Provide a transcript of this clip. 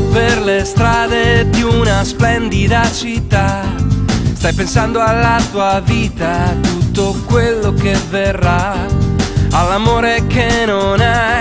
per le strade di una splendida città. Stai pensando alla tua vita, a tutto quello che verrà, all'amore che non hai